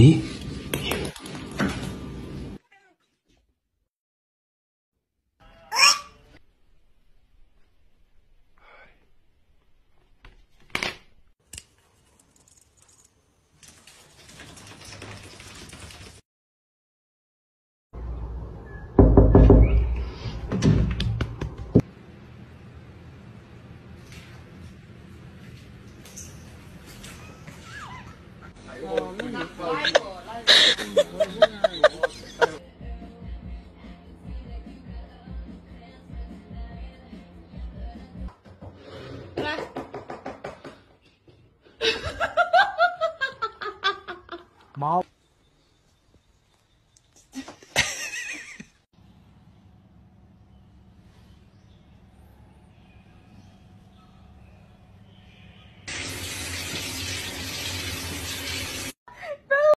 咦？猫。